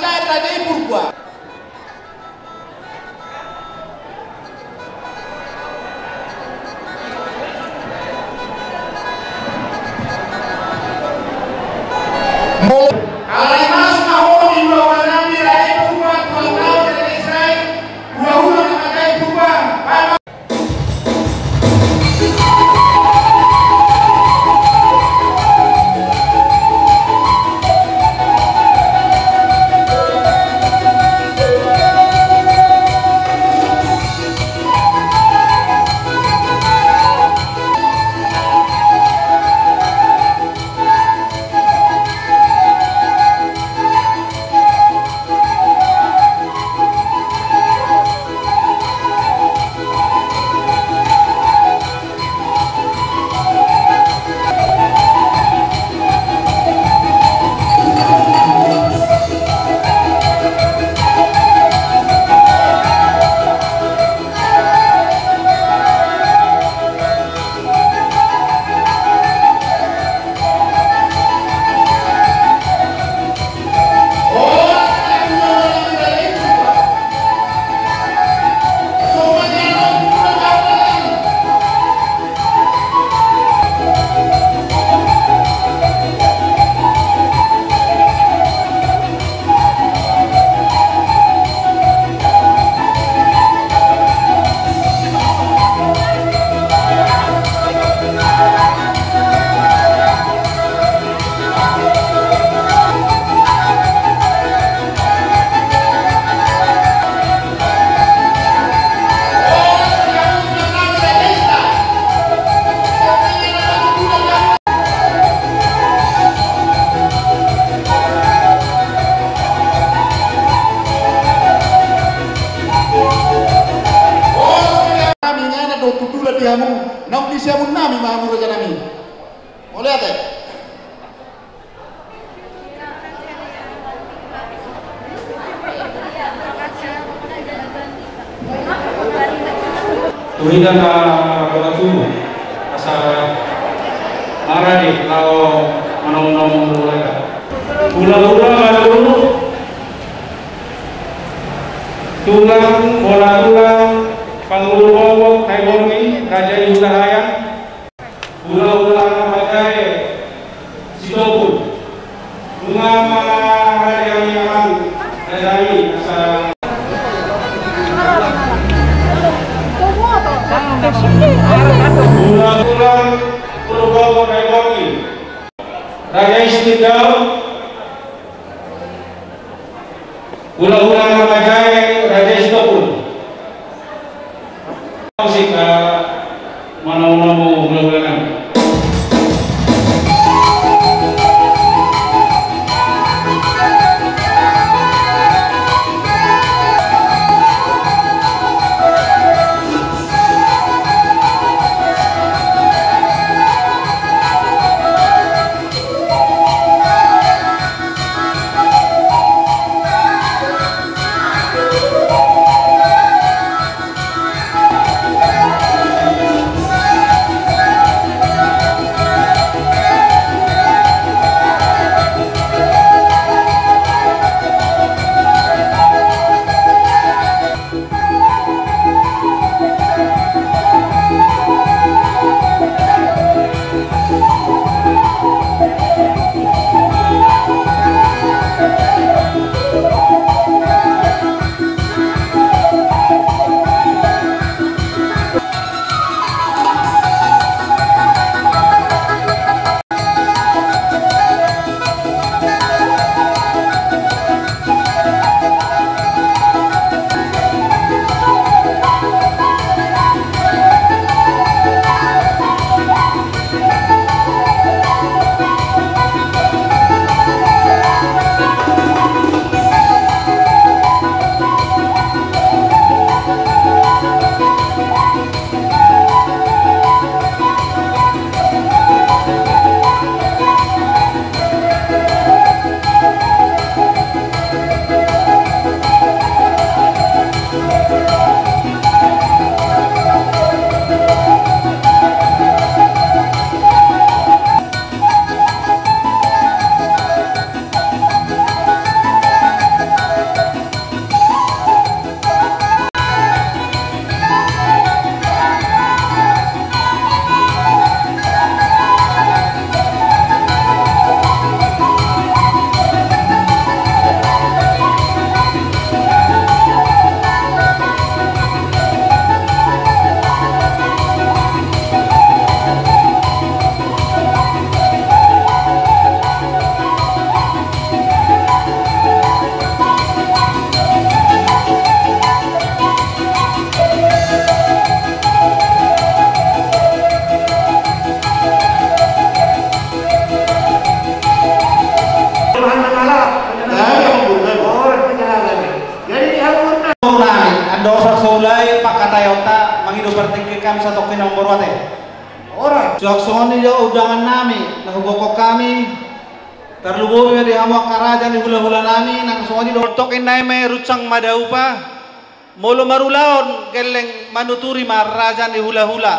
Dakar por pourquoi Tuhidan ka batu asa marah nih kalau manong-manong mereka. Hula-hula dulu tulang bola tulang pangulu bongok madaupa. Molo marulaon geleng manuturi mar raja di hula-hula.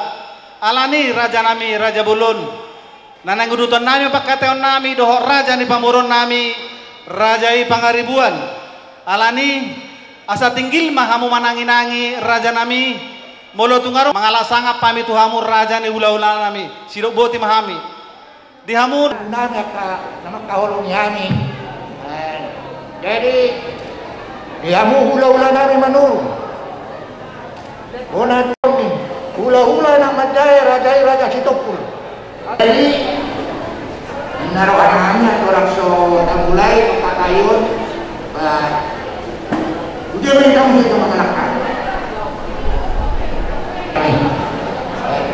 Alani raja nami raja bulon. Nanang udutan nami pakateon nami doho raja ni pamuron nami raja i pangaribuan. Alani asa tinggil mahamu manangi-nangi raja nami molo tungaro mangala sanga pami tuhamu raja ni hula-hula nami sidok boti mahami dihamu nami ka nama kahulung yami Eh, jadi diamu hula-hula nami manuru. Bona kami hula-hula nak majaya rajai raja sitopul jadi naruhan kami at orang so tambulay pagkakayon Udah main kamu itu masyarakat.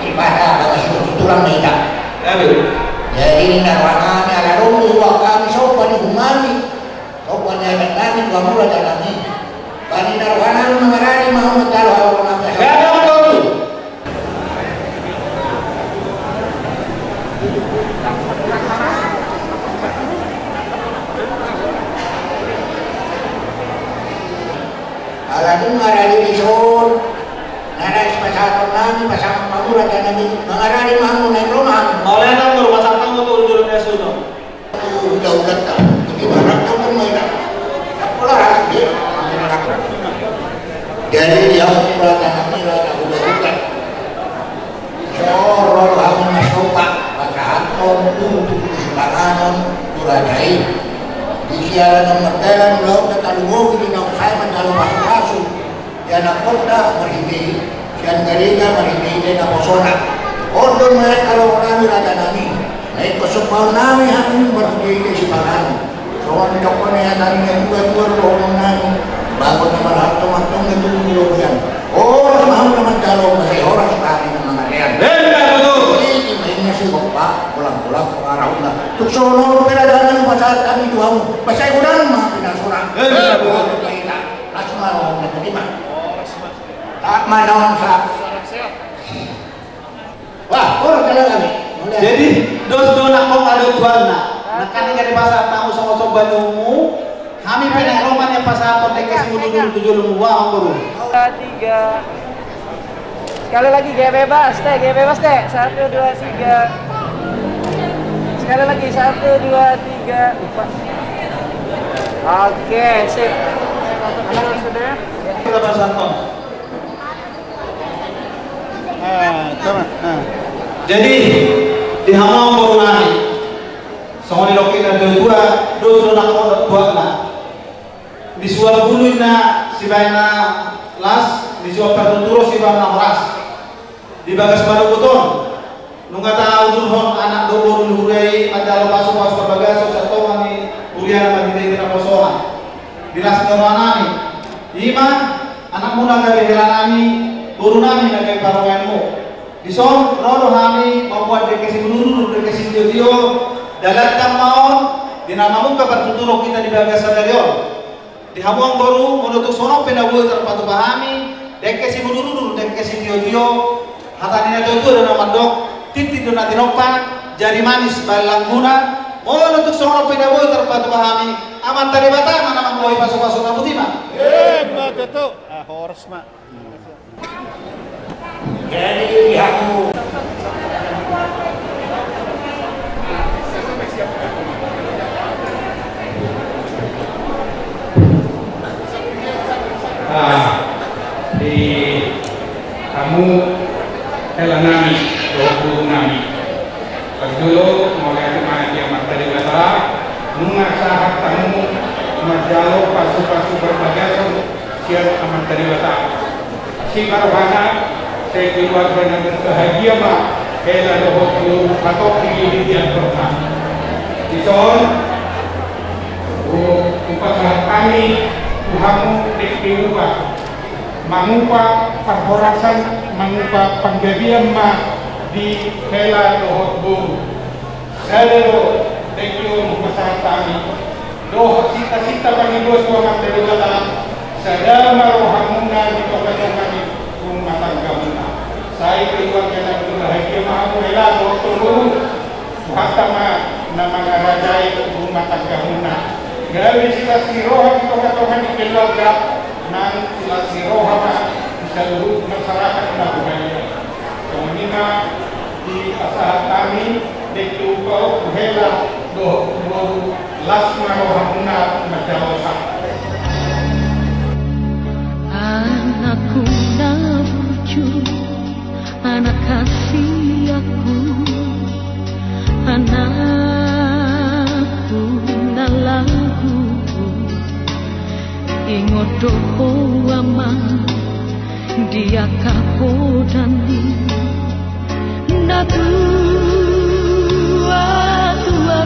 Ibadah sudah tulang tidak. Jadi narwana ni ala romu menyayat langit wa mula dalami Bani narwana numarani mau mentalu hawa mengambil Gak ada apa itu Aladun nami pasang mamura danami Mengarani mamu naik rumah Oleh nomor pasang kamu tuh dulu nesuno Udah-udah tak Ini barang kamu Jadi yang berada tutup, banganon, turadai. Di siaran ng magdalan, lahat na talungog, hindi na kaya man dalong kaso Yan ang konta, marindi. Yan galinga, marindi din ako sona. Ordo mo yan karaw namin rada namin. Ay kusupaw namin hangin marindi si Pangan. So ano na ko na. Bago na marahap tumantong na tulong yan. Oras mahal naman dalaw kasi oras tayo ng mga yan. Ini mainnya si bapak pulang-pulang pengarah na. Tuk sono pinadanan pasal kami tuang pasal kurang mah pinasurang. Eh, betul. kita. Asma orang na terima. Tak manong sa. Wah, orang kala kami. Jadi dos do nak kong ada tuan nak. Nakan nga di pasar tamu sama so banumu. Kami pernah roman yang dekat si dulu tujuh lu wa ang guru. dua tiga sekali lagi gaya bebas teh gaya bebas teh satu dua tiga sekali lagi satu dua tiga lupa oke sip Anak sudah ya? Kita pasar ton. Jadi di hamam baru nani. Sama di lokin ada dua, dos do nak kong dua na. Di suap bulu na si na las, di suap pertuturo si na ras. Di bagas baru buton. Nunga tahu dulhon anak dulu hurai ada pasu pasu berbagas so satu mani kuliah nama kita kita posoan. Bilas ke mana nih? Ima anak muda guru nami nagai parawanmu. Di son rodo kami membuat dekesi menurun dekesi dio dalat maon dinamamu kabar tuturo kita di bagas sadarion. Di habuang baru menutup sono penabu terpatu pahami. Dekesi menurun dekesi dio hatani na itu ada nama dok titik do natin jari manis balang guna mau untuk sono penabu terpatu pahami. Aman tadi bata mana mang boy pasok-pasok na butima. Jadi aku Ah, di kamu telah nami, dobu nami. Pagdulo, mulai ke mana dia materi bata, mengasah tamu, majalo pasu-pasu berbagai siap amat dari bata. Si Marwana, saya keluar dengan berbahagia mak, kela doho dulu atau tinggi di pernah. Ison, upasahan kami, Tuhanmu dikiupa, mengupa perhorasan, mengupa penggadian ma di kela doho buru. Sadero, upasahan kami, doho sita-sita dua suamat dari dalam, sadama rohamuna di rumah tangga muna. Saya keluarga dan berbahagia mahu rela doho turun, Muhatama na mga rajay rumah tangga Grabe sila si Roha di toka-toka ni keluarga ng sila si Roha na sa luhut masyarakat na buhay. Kemudian di asahan kami dito kau kuhela do do lasma Roha muna masyarakat. Anakku na lucu Anak kasih aku Anakku na lagu Ingot doho ama Dia kapodani Na tua tua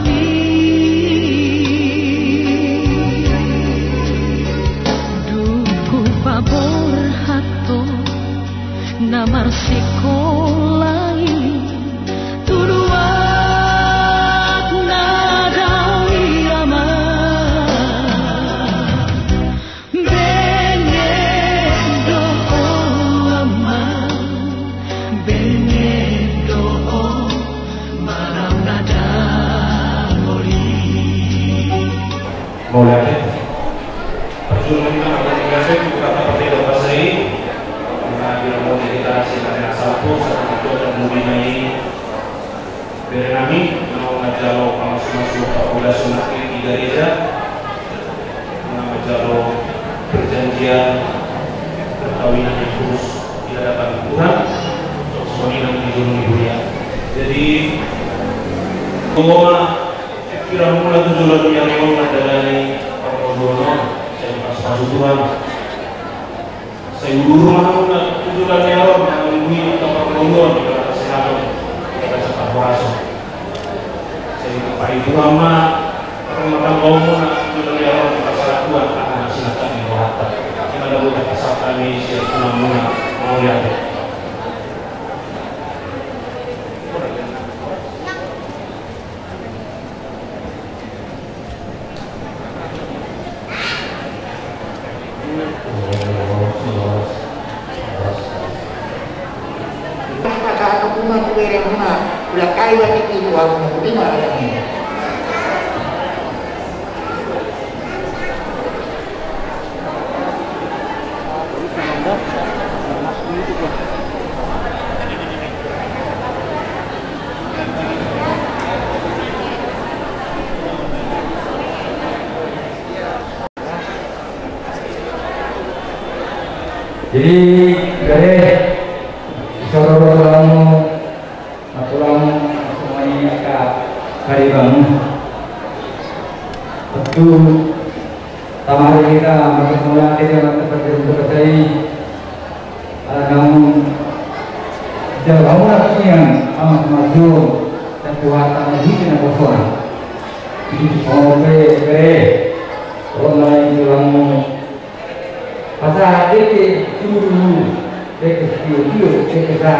dulu Dek studio dek sa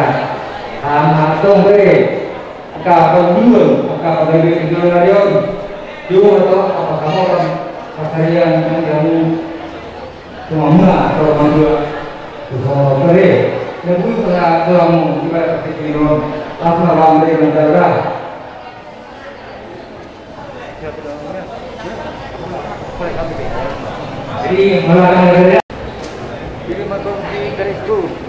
Ama tong re Aka pembunuh Aka pegawai tinggal rayon Juga atau apa kamu orang Pasal yang yang Cuma mula atau mandua Bersama kere Yang pun pernah Tulang Juga seperti ini Langsung alam dari negara Jadi melarang negara Pilih matong di garis tu.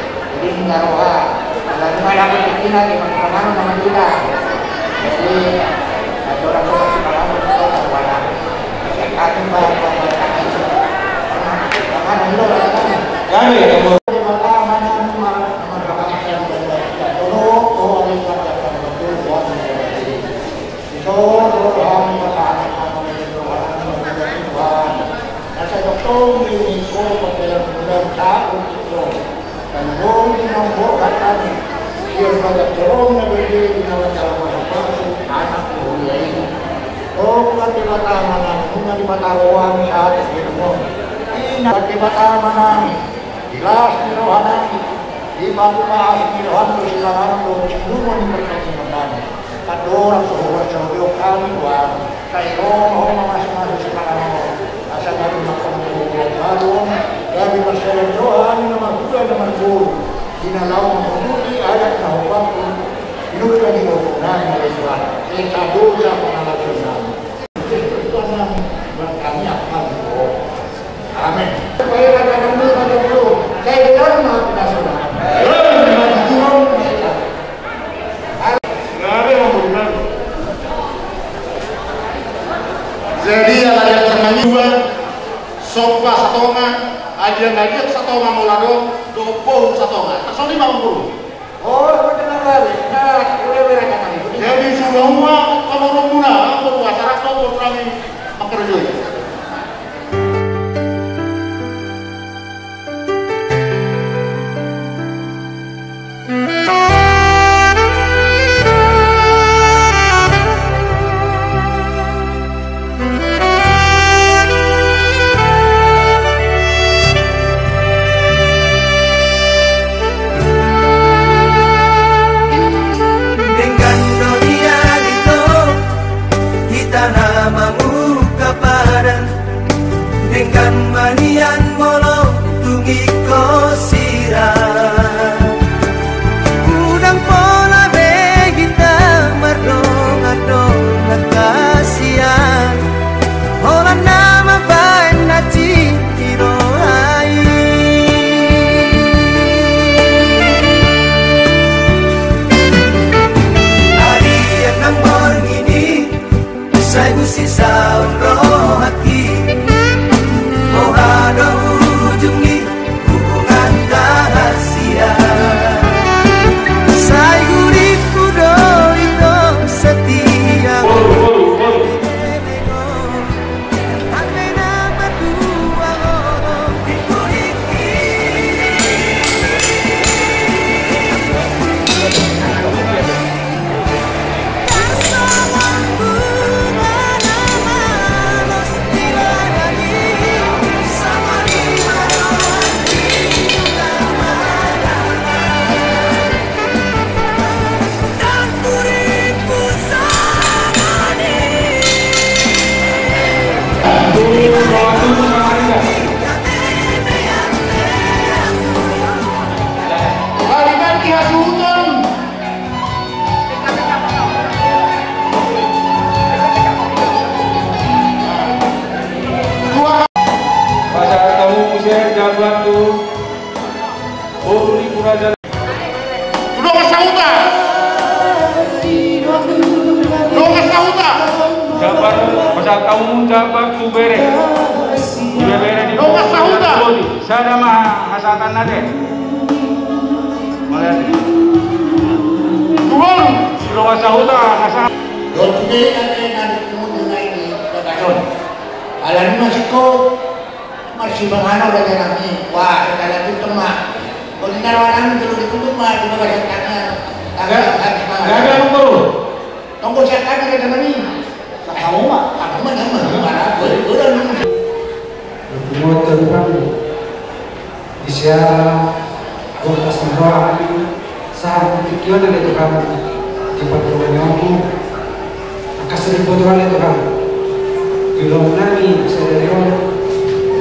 guru dah. Sama kamu kira matang ke baru tu. Jadi ya keluar juga dari dah. Mati. Nulalan manul balay. Kaya yang tulalan ya sabungan. Sabungan ko bisa tahu. Jadi ngaroha. Lalu malam itu di mana nama kita. Jadi ada orang tua si malam itu wala. Sekarang bawa Mana itu lah. Kami kamu Jelas di rohanami, di bangku maaf di rohan silangan lo cuma di perkembangan. Kadora suhur suhur kami wa kairo ho mas mas silangan asa baru makan baru dari masalah rohan nama gula nama gul. Ina lau mengundi ayat nahubat Inuka di hukuman oleh Tuhan. Kita dosa pengalaman. Itu kami kami akan Amin. Supaya ada kami pada dulu. Saya bilang maaf tidak saudara. Jadi ada yang termanyua sopa satonga, aja ngajak satonga molado, dopo satonga. Tasoni mau guru. Oh, benar lagi. Nah, boleh berekan lagi. Jadi semua kalau rumuna, kalau acara kau kami pekerja. Lagi kami. Wah, kita lagi itu mah. Kalau kita namin dulu di kudu mah, di bawah tanya. Mah. Gagal mo boru Tunggu siya kami ka naman ni. Sa kauma, ako man naman. Para boleh boleh. Motor kami bisa kutas membawa saat pikiran itu kan di patungan aku kasih itu kan belum nami saya dari gambar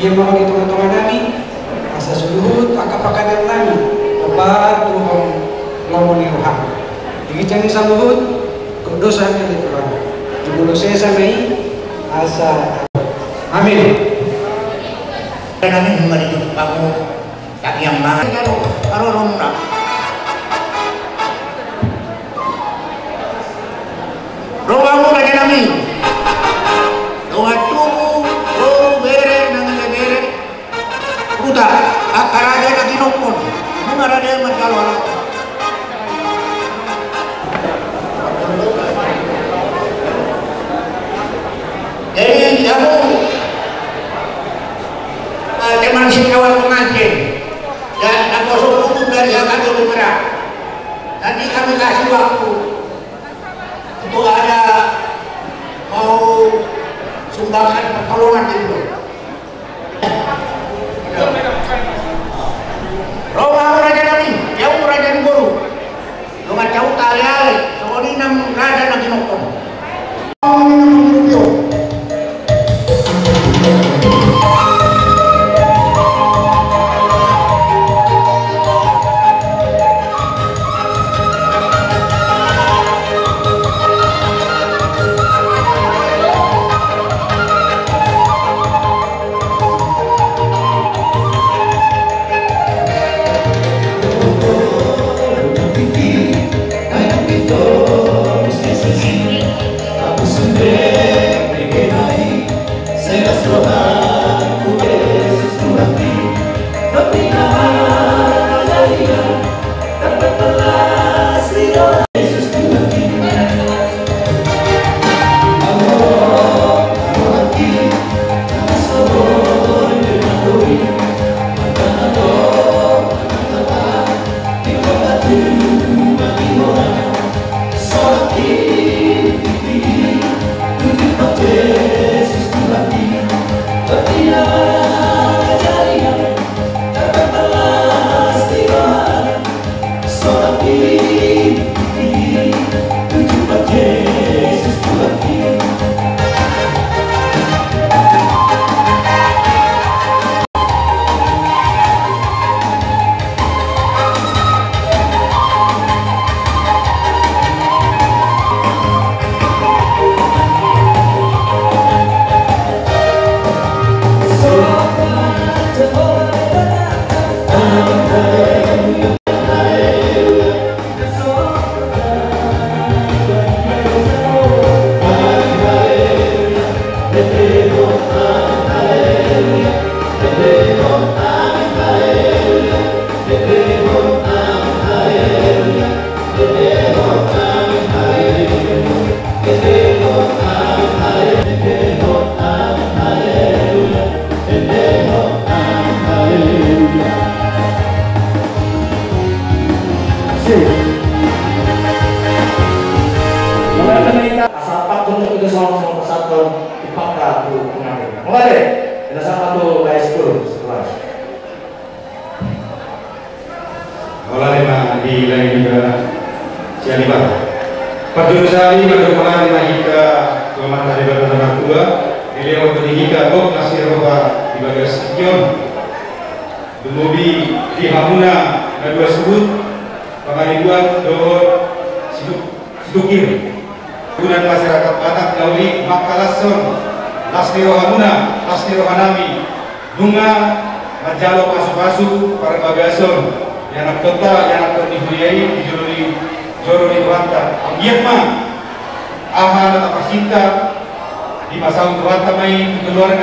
kami kami kami kami dia mau teman-teman kami asa suluhut akap-akadan kami lebar Tuhan lawan roham Dikicani sa luhut, kudusan ni Tuhan. Tumulo siya sa may asa. Amin. Kaya namin human ito kamu tak yang mga karo karo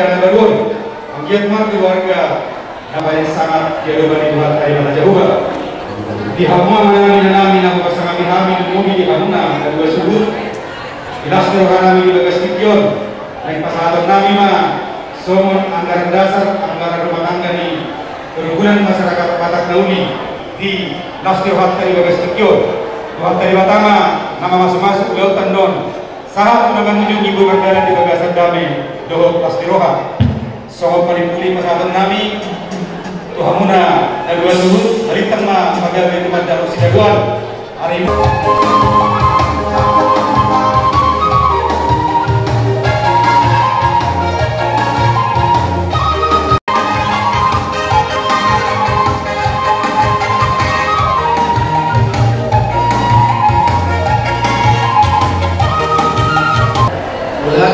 may keluarga na Barun, Ambiatma keluarga na may sangat Yadoba di Tuanta ay Manajahuga. Di hamwa namin na namin ang kasama namin umuwi di hamuna na dua subut, Ilasno ka namin di Bagas Kityon, na ipasalam namin ma, somon anggaran dasar, anggaran rumah tangga ni. Perhubungan Masyarakat Batak Nauni di Nasir Hatta di Bagas Kityon. Tuhan dari Batama, nama masuk-masuk lautan don. Saat menekan ujung ibu berdalan di bagasan damai, doho pasti roha. Sohot paling pulih masalah nami, Tuhan muna, dua suhut, hari tengah, pagar di tempat dalam sidaguan. Hari ini.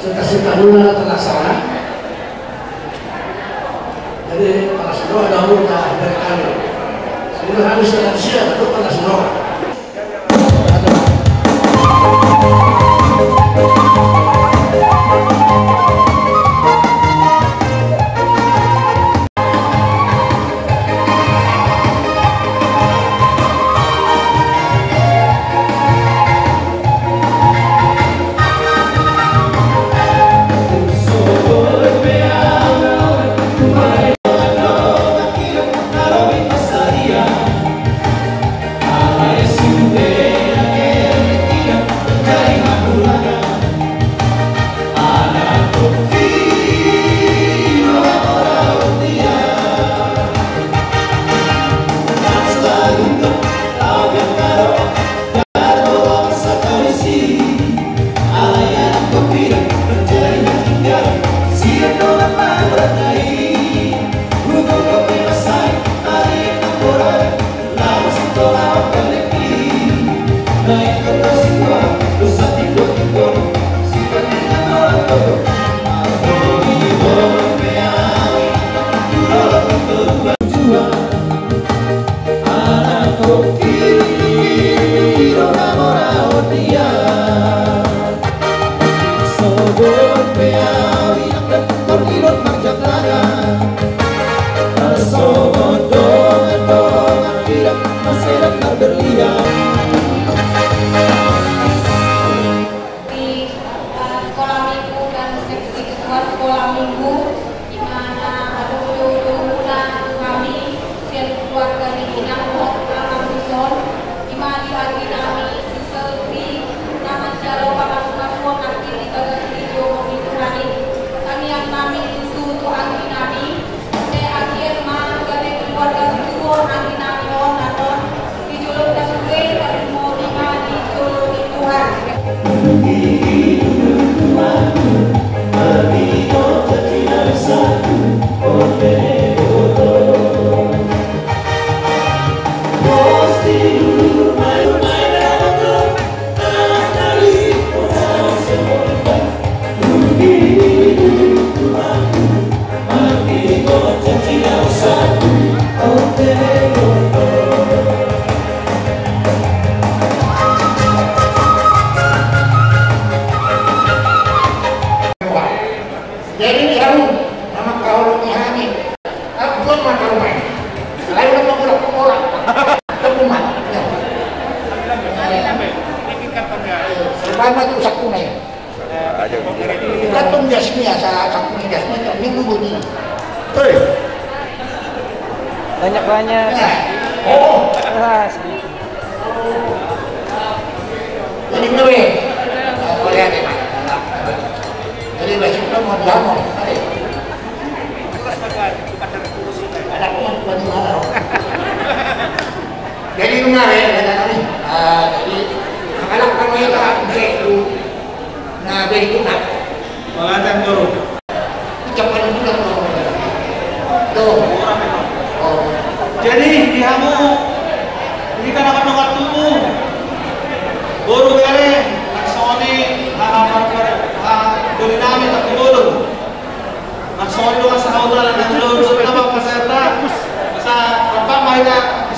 serta-serta mula terlaksana. Jadi para semua dahulu tak dari kami. Sebelum habis dalam itu para semua.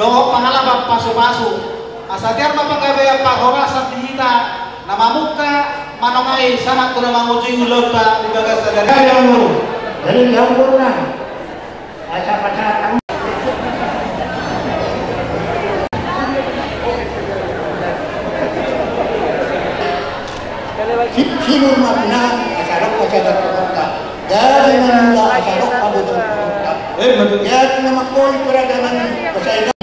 dongok pengalaman pasu-pasu. Asatiar apa gaya pak horasan dihita. Nama muka manongai sana tu nama ngujui ulota di bagas dari Jadi dia urunan. Pacar-pacar Sinur makna asalok pacaran pemerintah dari manula asalok kabupaten pemerintah. eh betul. Ya nama koi peradaban pasaidan. Barak koi na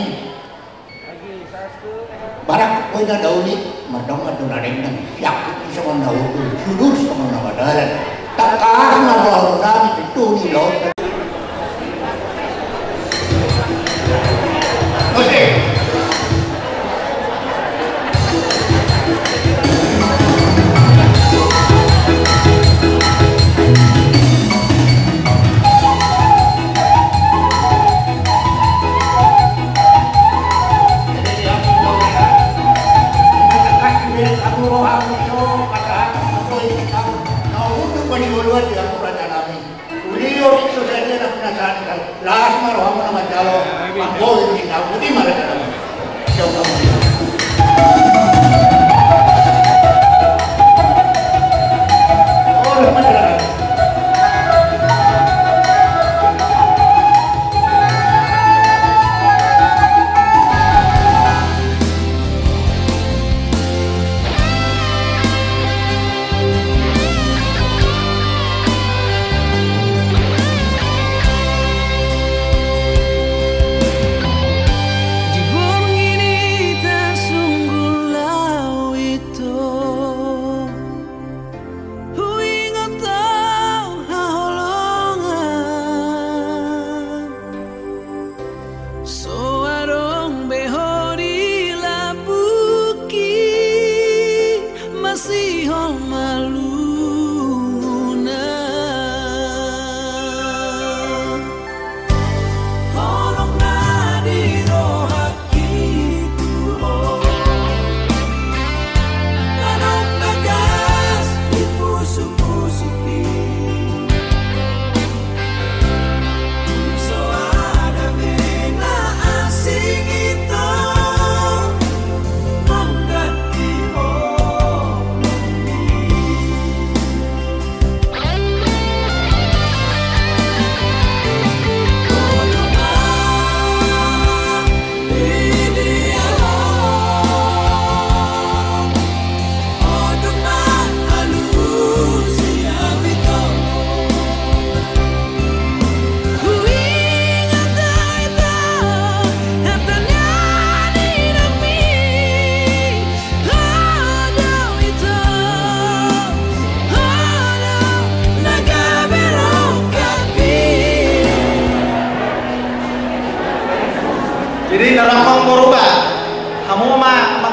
koina dauni madonga dona renga yak sama nau tu sudut đây, tất cả tak karna bahwa thì tôi ni lo So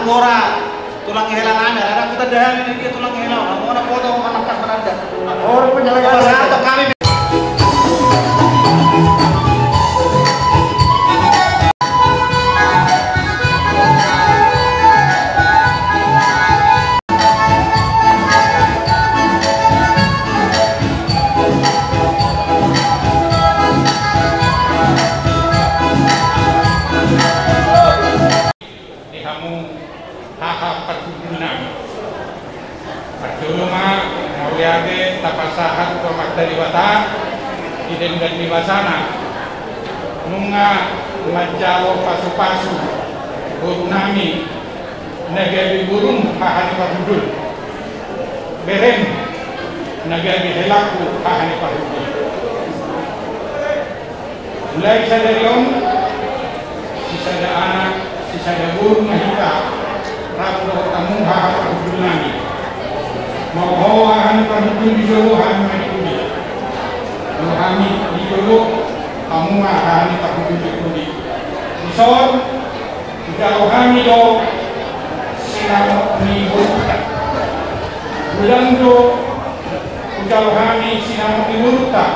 menggora tulang helang ame, ada kita dahan ini dia tulang helang, kamu nak foto anak tak berada. Orang penyelenggaraan. Pasal kami Nawiade tapasahat ko magdaliwata Iden dan Niwasana Nunga Majalo pasu-pasu Guru nami Nagabi burung Hahani Pahudul Beren Nagabi helaku Hahani Pahudul. Mulai dari om Sisa ada anak Sisa ada guru mahita Rabu tamu Hahani Pahudul nami mau hawa hani pahudul di jolo hani mahikudi kalau kami di jolo kamu hani pahudul di kudi Isor kalau kami do sinamo ni buruta Bulan do kalau kami sinamo ni buruta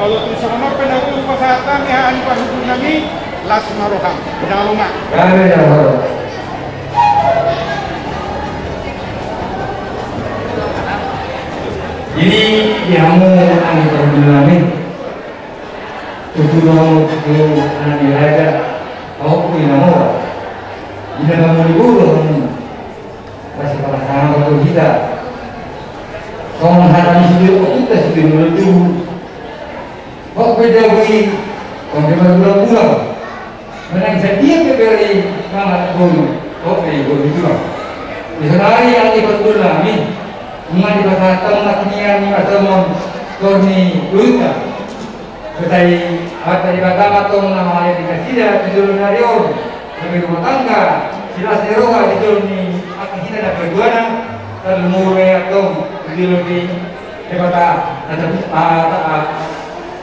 Kalau tu sama penakut pasatan ya ani pahudul nami las maroham. Kami. Jadi yamu ani perjalanan Tujuan itu ani ada Kau pun nama Ina kamu libur Masih pada sana waktu kita Kau menghadapi sendiri kita sendiri menuju Kau beda bagi Kau beda bulan-bulan Menang sedia ke beri Mana guru Kau beri guru itu Di sana yang ikut dulu kami Mengan di pasar tahun makinian ni pasamon Torni luta Ketai Harta di batang atau ayat di kasida Tujul narior. Kami rumah tangga Sila seroga tujul ni Akan kita dapat berduana Dan mure atau Tujul di Debata Atau